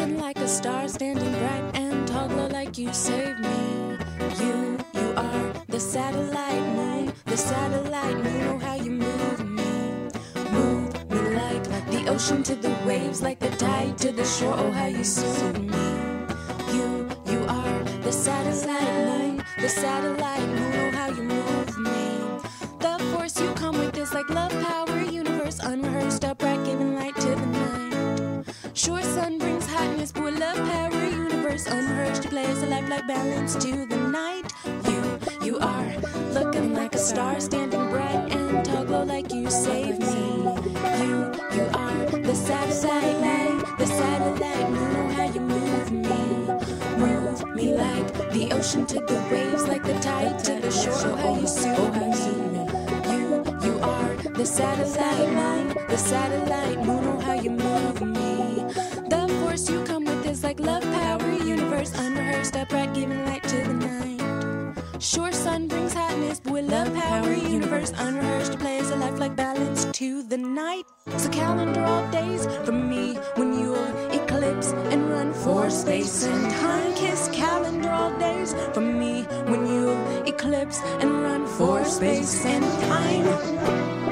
Looking like a star, standing bright and tall, glow like you saved me. You, you are the satellite moon, the satellite moon. Oh, how you move me, move me like the ocean to the waves, like the tide to the shore. Oh, how you soothe me. You, you are the satellite moon, the satellite moon. Oh, how you move me. The force you come with is like love, lifelike balance to the night. You, you are looking like a star, standing bright and tall, glow like you saved me. You, you are the satellite moon, the satellite moon. Oh, how you move me, move me like the ocean to the waves, like the tide to the shore. How you soothe me. You, you are the satellite moon, the satellite moon. Oh, how you move Sure, sun brings hotness, but with love, power, universe, unrehearsed, plays a life like balance to the night. So calendar all days from me when you'll eclipse and run for space and time. Kiss calendar all days from me when you'll eclipse and run for space and time.